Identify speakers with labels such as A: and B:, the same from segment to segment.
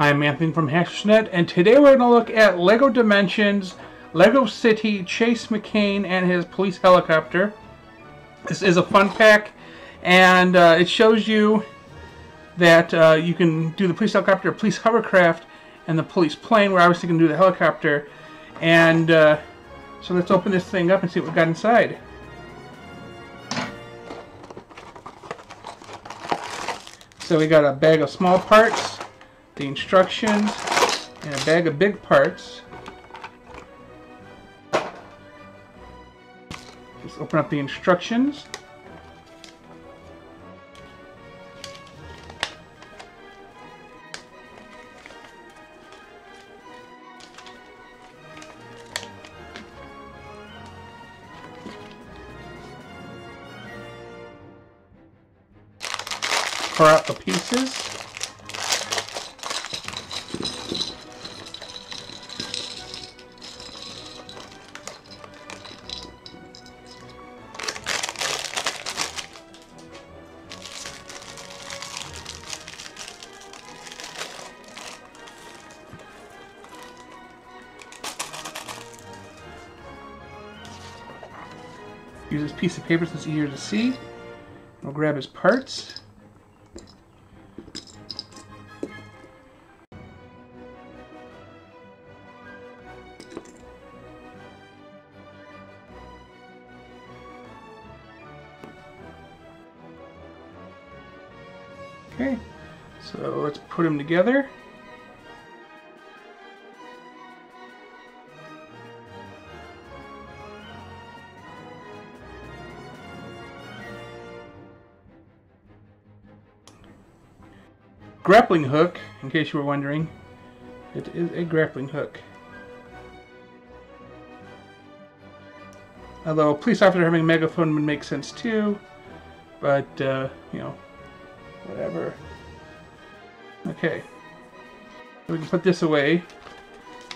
A: I'm Anthony from HaslageNet, and today we're going to look at LEGO Dimensions, LEGO City, Chase McCain, and his police helicopter. This is a fun pack, and uh, it shows you that uh, you can do the police helicopter, police hovercraft, and the police plane. We're obviously going to do the helicopter. And uh, so let's open this thing up and see what we've got inside. So we got a bag of small parts, the instructions, and a bag of big parts. Just open up the instructions. Pour out the pieces. Use this piece of paper so it's easier to see. We'll grab his parts. Okay, so let's put them together. Grappling hook, in case you were wondering. It is a grappling hook. Although police officer having a megaphone would make sense too, but, uh, you know, whatever. Okay. So we can put this away,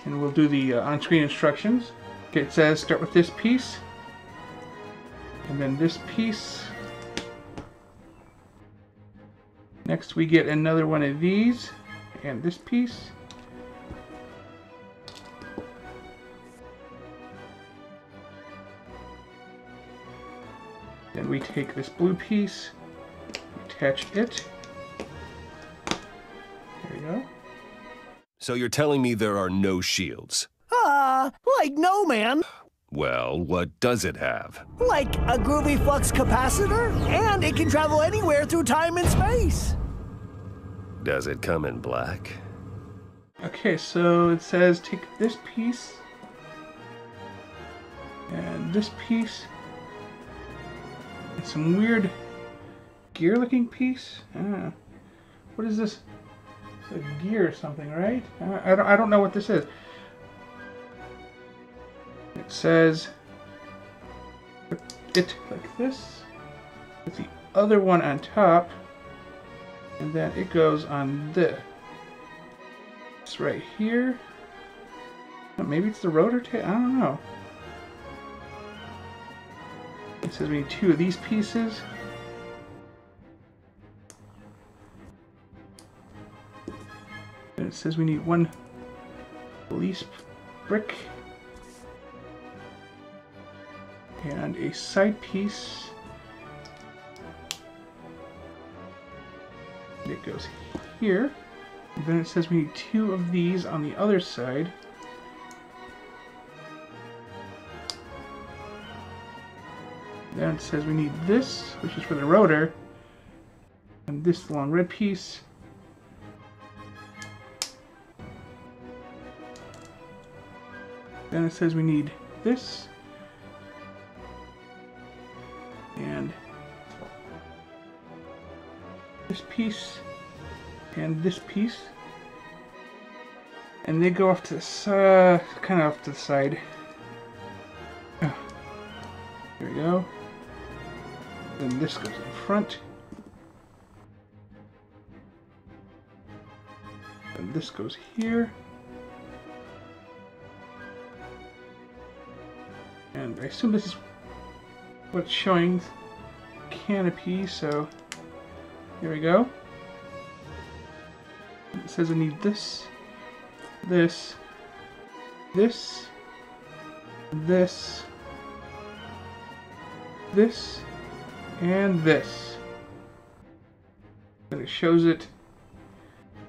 A: and we'll do the uh, on-screen instructions. Okay, it says start with this piece, and then this piece. Next we get another one of these, and this piece. Then we take this blue piece, attach it. There we go.
B: So you're telling me there are no shields?
C: Ah, like no man.
B: Well, what does it have?
C: Like a groovy flux capacitor, and it can travel anywhere through time and space.
B: Does it come in black?
A: Okay, so it says take this piece and this piece and some weird gear looking piece. Uh, what is this? It's a gear or something, right? Uh, I, don't, I don't know what this is. It says put it like this with the other one on top and then it goes on this. It's right here. Maybe it's the rotor tail. I don't know. It says we need two of these pieces. And it says we need one police brick and a side piece. Goes here. And then it says we need two of these on the other side. Then it says we need this, which is for the rotor. And this long red piece. Then it says we need this. And this piece and this piece and they go off to the side, kind of off to the side. There we go. Then this goes in front. And this goes here. And I assume this is what's showing canopy, so here we go. It says I need this, this, this, this, this, and this. And it shows it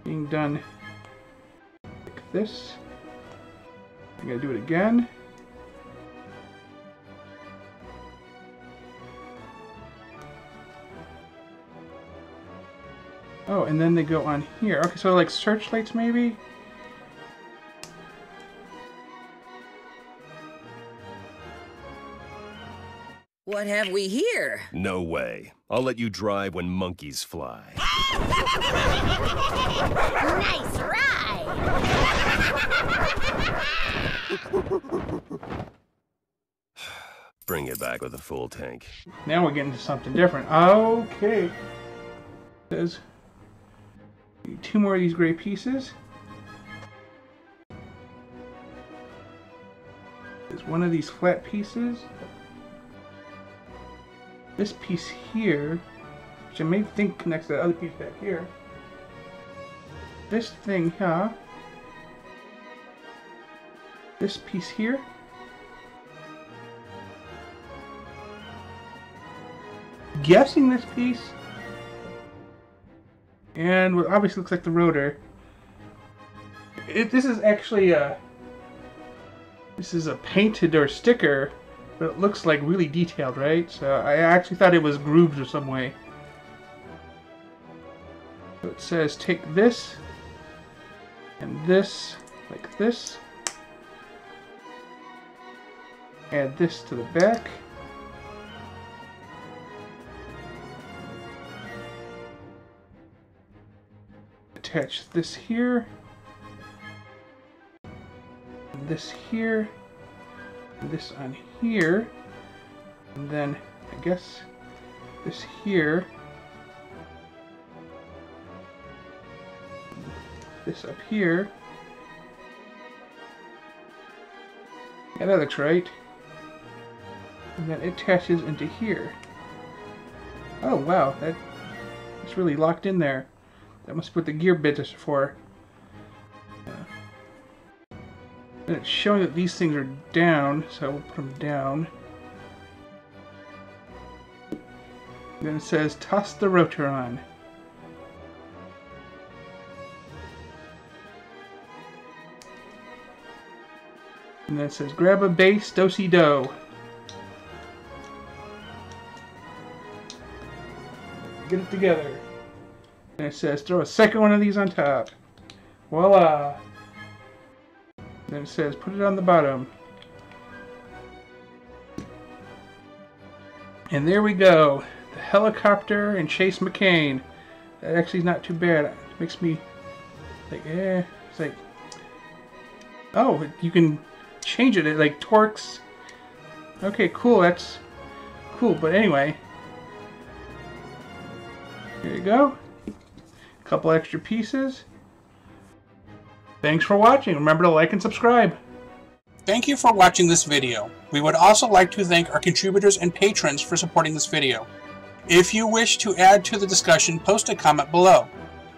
A: being done like this. I'm gonna do it again. Oh, and then they go on here. Okay, so like searchlights maybe?
D: What have we here?
B: No way. I'll let you drive when monkeys fly.
D: Nice ride!
B: Bring it back with a full tank.
A: Now we're getting to something different. Okay. Says two more of these gray pieces. There's one of these flat pieces. This piece here, which I may think connects to the other piece back here. This thing here. This piece here. Guessing this piece. And what obviously looks like the rotor. It, this is actually a. This is a painted or sticker, but it looks like really detailed, right? So I actually thought it was grooved or some way. So it says take this and this like this. Add this to the back. Attach this here, this here, this on here, and then I guess this here, this up here. Yeah, that looks right. And then it attaches into here. Oh wow, that it's really locked in there. That must be what the gear bit is for. Yeah. And it's showing that these things are down, so we'll put them down. Then it says toss the rotor on. And then it says grab a base, dosey do. Get it together. And it says throw a second one of these on top. Voila! Then it says put it on the bottom. And there we go. The helicopter and Chase McCain. That actually is not too bad. It makes me like, eh. It's like, oh, you can change it. It like torques. Okay, cool. That's cool. But anyway, here you go couple extra pieces. Thanks for watching. Remember to like and subscribe.
E: Thank you for watching this video. We would also like to thank our contributors and patrons for supporting this video. If you wish to add to the discussion, post a comment below.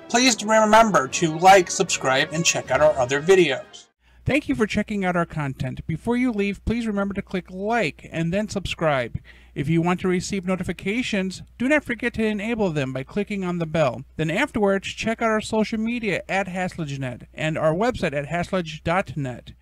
E: Please remember to like, subscribe, and check out our other videos.
A: Thank you for checking out our content. Before you leave, please remember to click like and then subscribe. If you want to receive notifications, do not forget to enable them by clicking on the bell. Then afterwards, check out our social media at HaslageNet and our website at haslage.net.